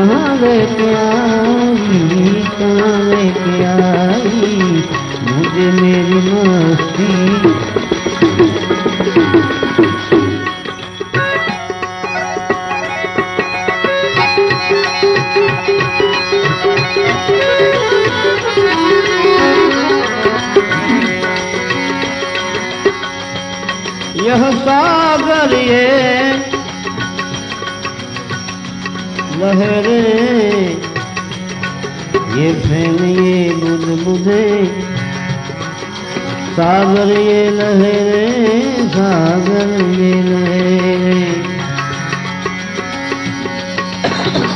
कहाँ प्यारी आई प्यारी मुझे मेरी मस्ती।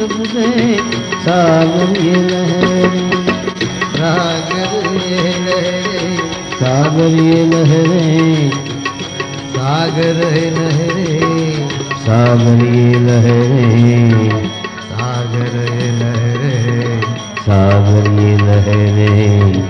गुदगुदे सागर ये लहरे सागर ये लहरे सागर ये लहरे सागर ये लहरे सागर ये लहरे सागर ये लहरे सागर ये लहरे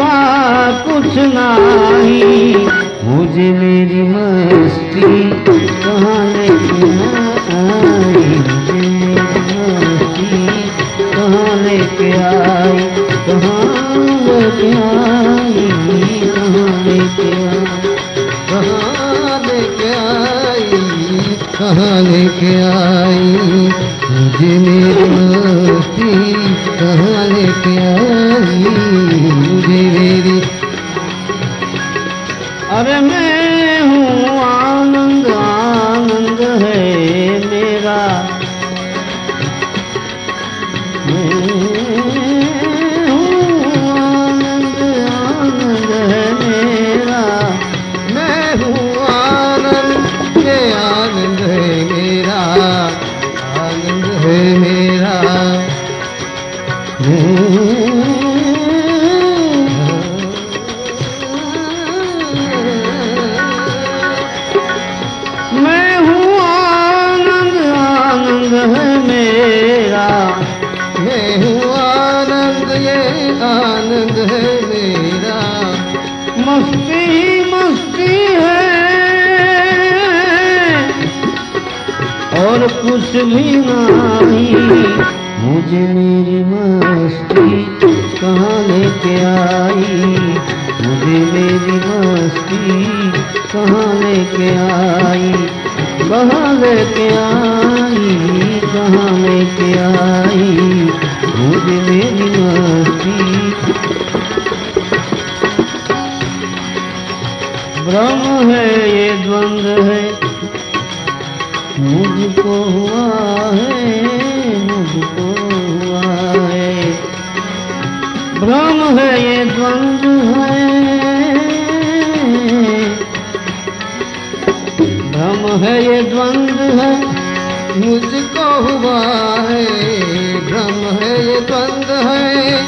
सिवा कुछ नहीं। मुझे मेरी मस्ती कहाँ लेके आई मुझे मेरी मस्ती कहाँ लेके आई मुझे मेरी मस्ती आई अरे मैं और कुछ भी नहीं। मुझे मेरी मस्ती कहाँ लेके आई। मुझे मेरी मस्ती कहाँ लेके आई। कहाँ लेके आई कहाँ लेके आई। मुझे मेरी मस्ती। ब्रह्म है ये द्वंद्व है। मुझको हुआ है, मुझको हुआ है। ब्रह्म है, ये द्वंद है। भ्रम है, ये द्वंद्व है, मुझको हुआ है। भ्रम है, ये द्वंद है,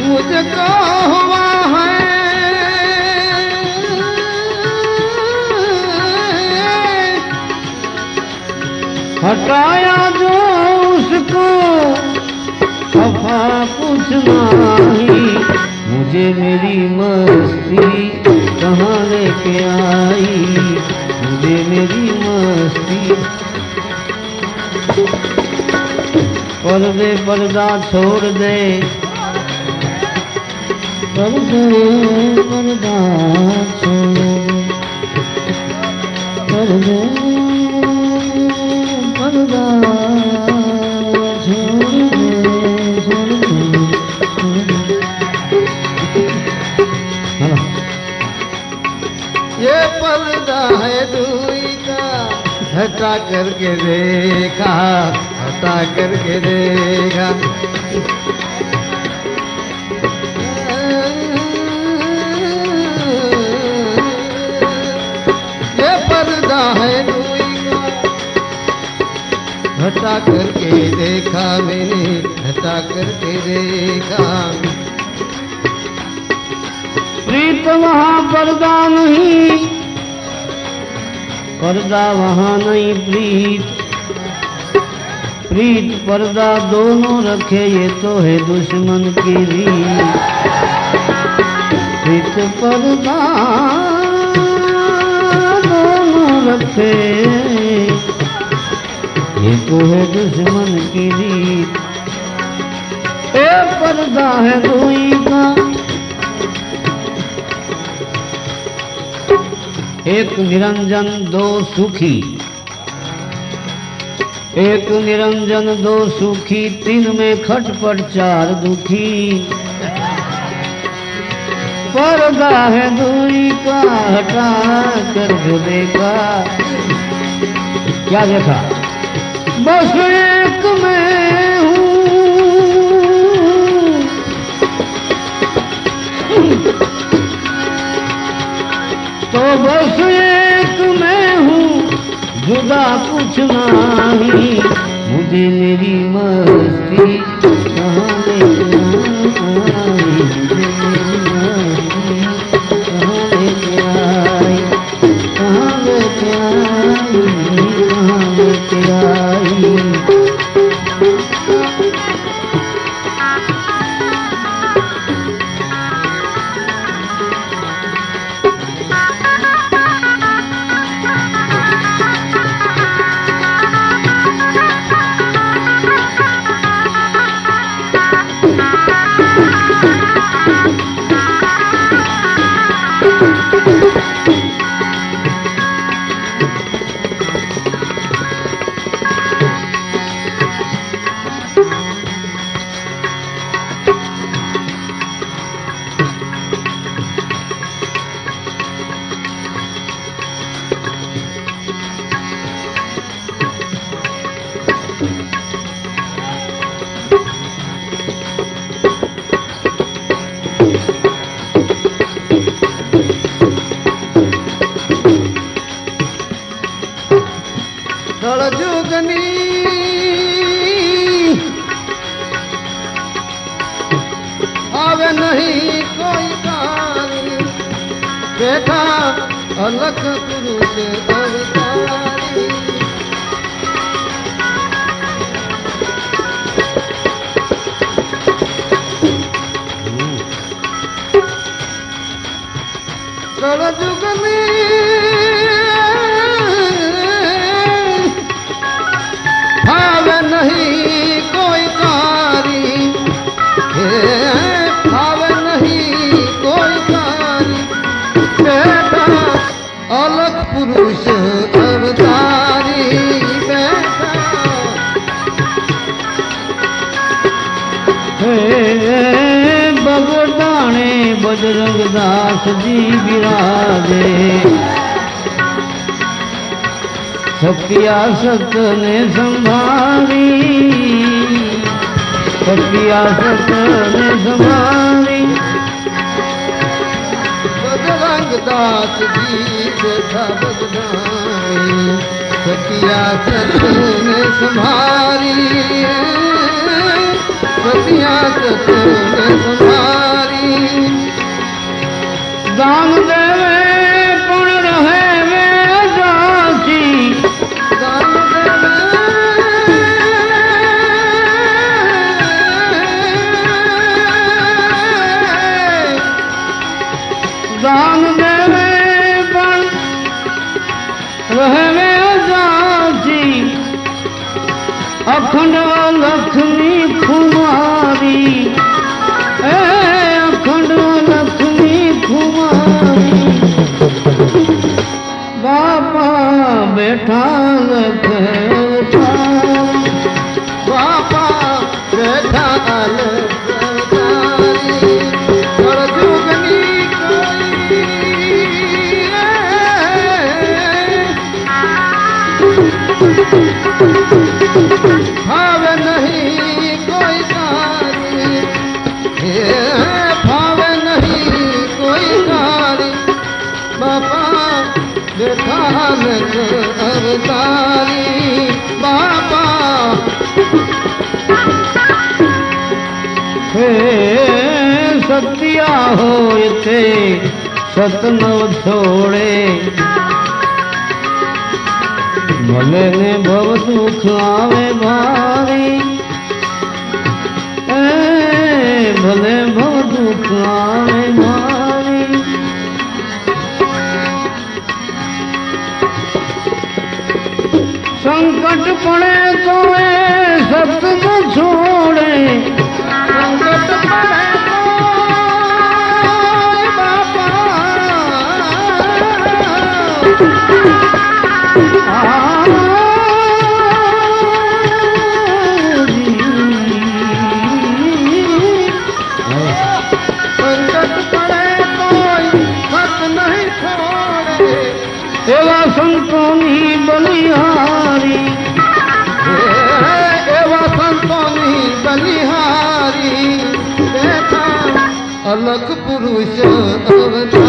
मुझको हुआ हटाया जो उसको। सफ़ा कुछ नहीं। मुझे मेरी मस्ती कहाँ लेके आई। मुझे मेरी मस्ती। पर्दे पर्दा छोड़ दे। पर्दे पर्दा छोड़ दे। पर्दे हटा करके देखा हटा करके देखा। देखा मैंने, हटा करके देखा। प्रीत वहाँ पर्दा नहीं, पर्दा वहाँ नहीं प्रीत। प्रीत, पर्दा दोनों रखे, ये तो है दुश्मन की रीत। प्रीत, पर्दा दोनों रखे। ये तो है दुश्मन की रीत ए पर्दा है रोई का। एक निरंजन, दो सुखी। एक निरंजन, दो सुखी। तीन में खटपट चार दुखी। पर्दा है दूरी का, हटा कर जो देखा क्या देखा? बस एक मैं हूँ। तो बस एक मैं हूँ, जुदा कुछ नहीं। मुझे मेरी मस्ती आवे नहीं कोई कानी बैठा अलग पुरुष अवतारी। कल जुग भावे बजरंगदास जी विराजे। सतिया सत ने संभाली। सतिया सत ने संभाली। बजरंगदास जी बेटा बदनाई सतिया सत ने संभाली। सतिया सत ने संभाली। दान देवे बैठा हो इथे સતનવ છોડે. ભલે ને ભવ દુઃખ આવે ભારી એ ભલે ભવ દુઃખ આવે ભારી સંકટ પડે તો એ સતનો છોડે. अलख पुरुष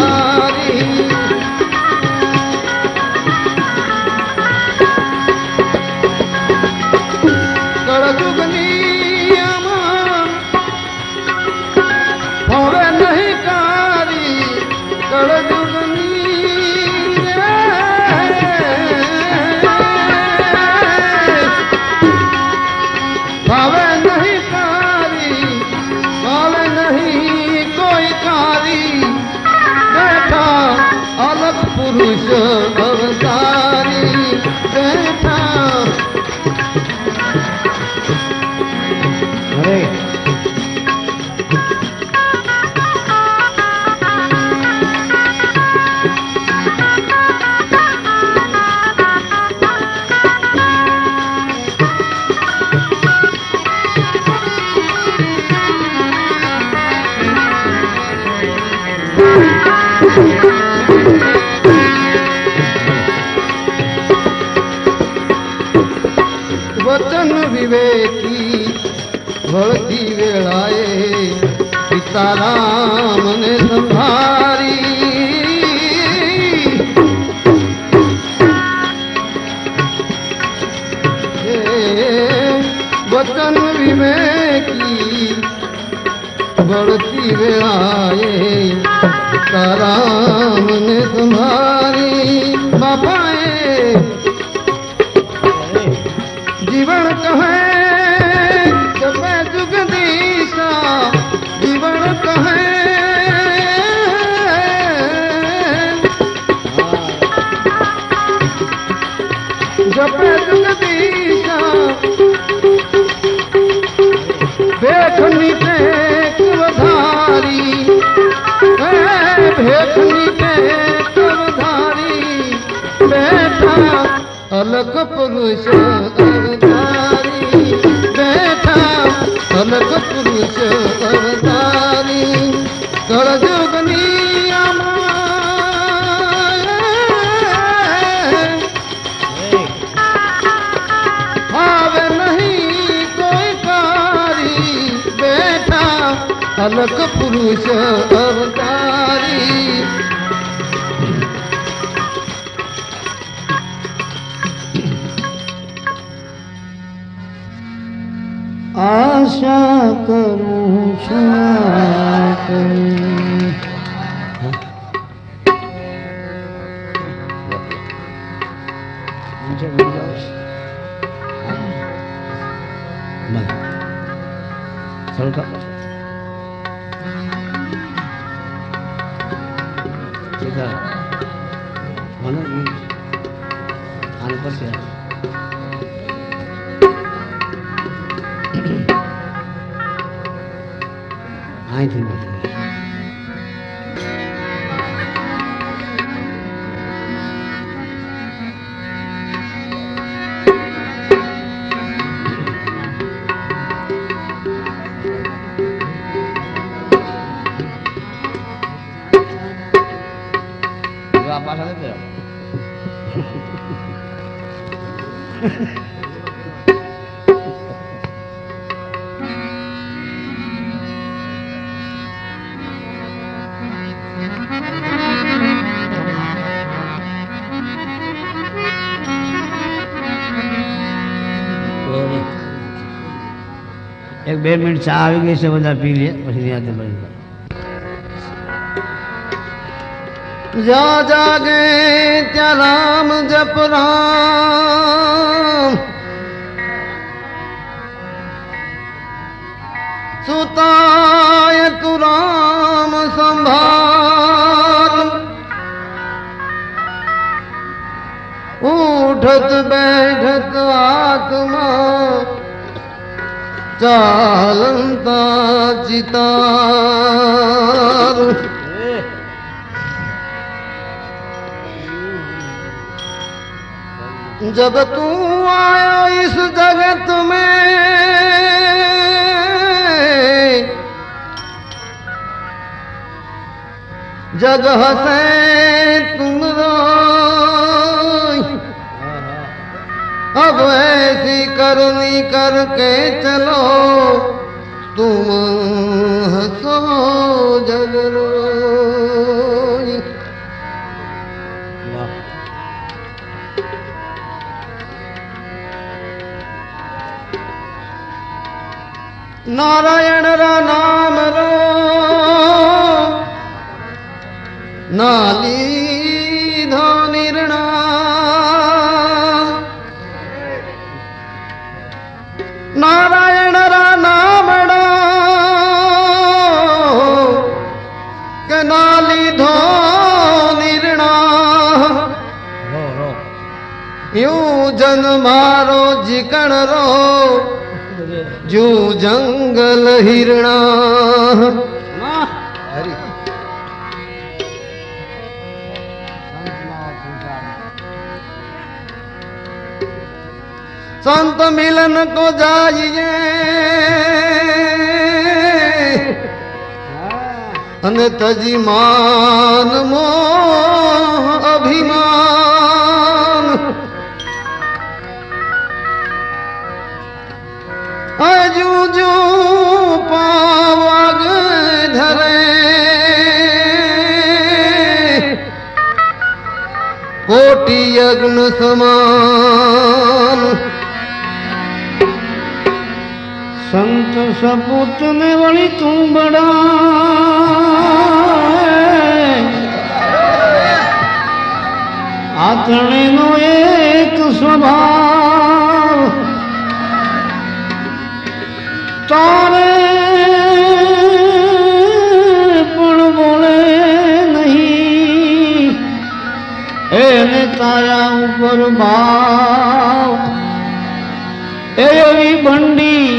વતન વિવેકી ભળતી વેળાએ સીતારામને સંભારી વતન વિવેકી ભળતી વેળાએ सीताराम ने तुम्हारी बाबाए जीवन कहे जब जुग दिशा जीवन कहे। जब जुग दिशा देख नीचे Senhor. आने पर से आई थी मैं apa एक बे मिनट चाह आ गई से बंदा पी लिया पसी याद बन गया जा जागे त्या राम जप राम। सुताए तू राम संभाल। उठत बैठत आत्मा चालंता चितार जब तू आया इस जगत में जगह से तुम अब ऐसी करनी करके चलो। तुम हंसो जग रोई। नारायण रा नाम रो। नाली યું જન મારો જીકણ રો. જુ જંગલ હિરણા. સંત મિલન કો જાઈએ. અને તજી માન મો અભિમાન. કોટી યજ્ઞ સમાન. સંત સપૂત ને વળી તું બડા આથણે નો એક સ્વભાવ. તારે પણ બોલે નહીં. એને તારા ઉપર ભાવ એવી બંડી.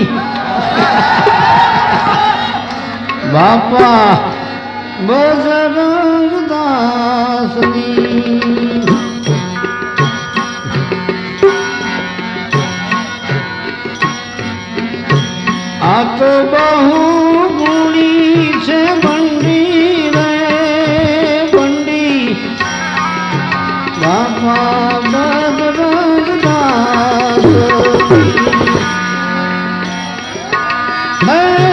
બાપા બજરંગ દાસની मैं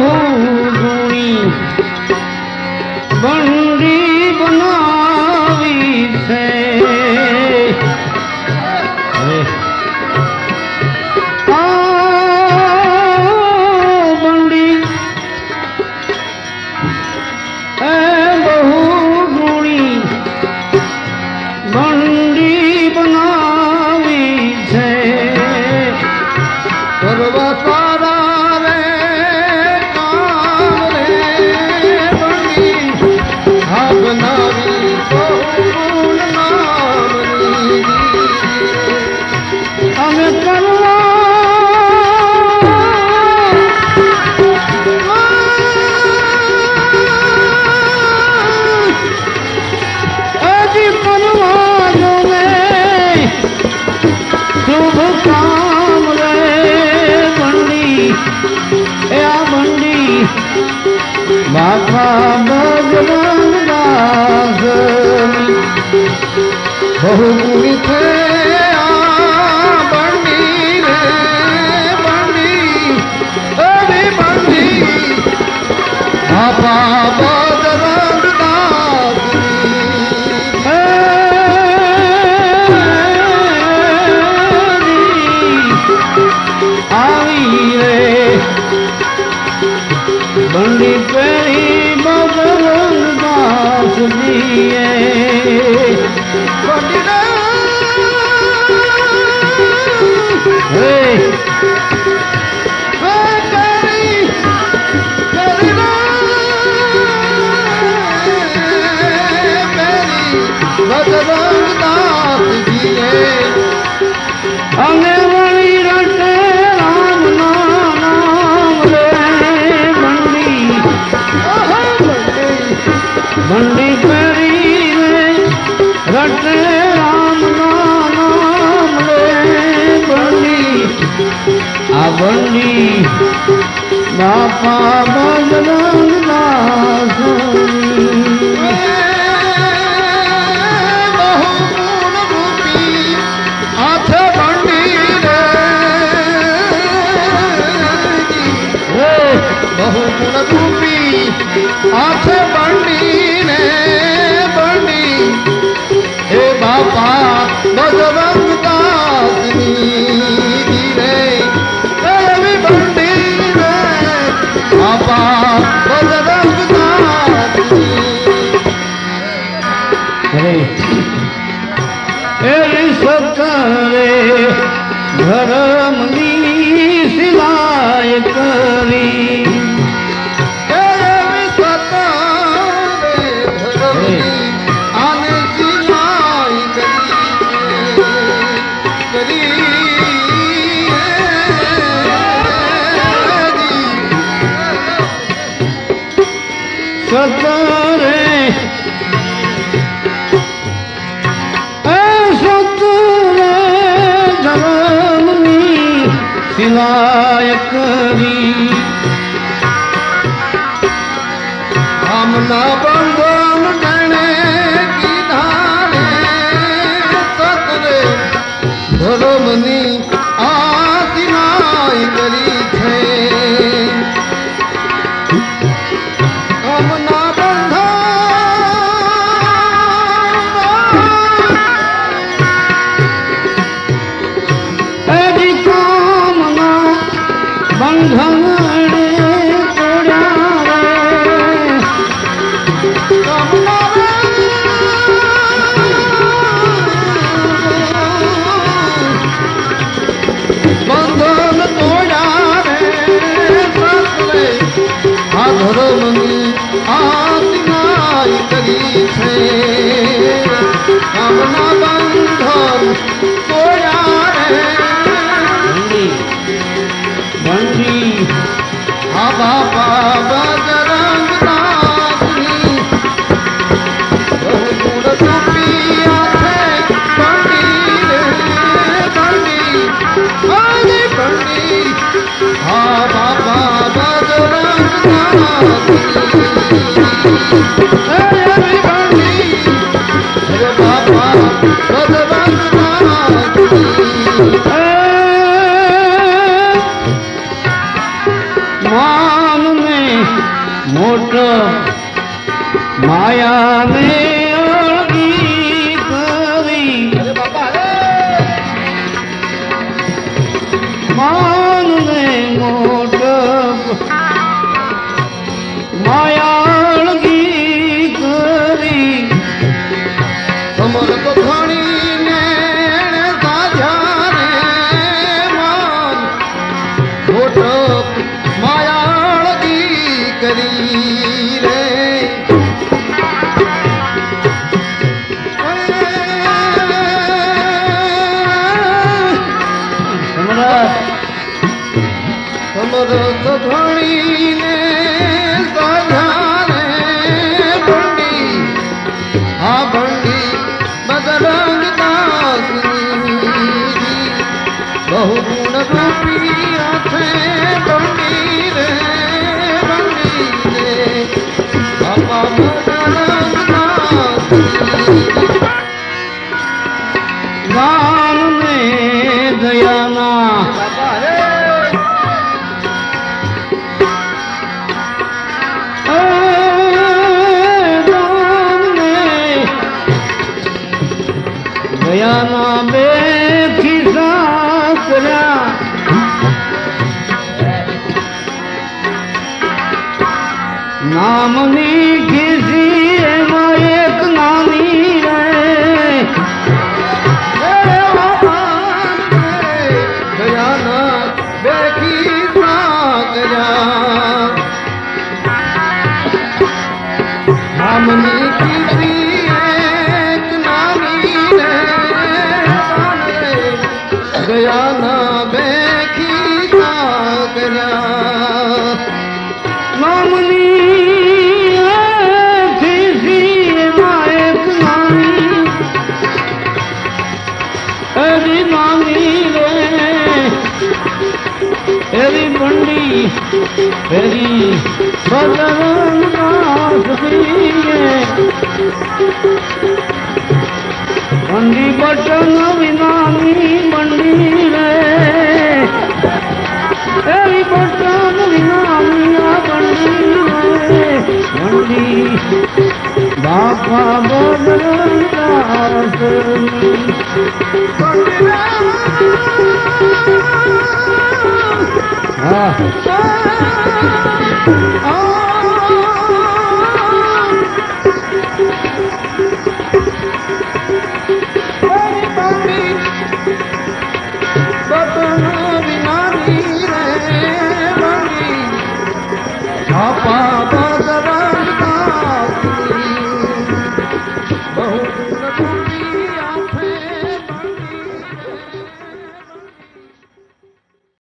हूँ Baba Baba Mama. ગોઠક માયાળ દીકરી રે સમરથ ધણીને ભયાના બે ફિરા નામની ઘી मेरी बदन मंडी बटन विनामी मंडी रे मेरी बटन विनामिया मंडी रे मंडी बाबा बदन दास હા.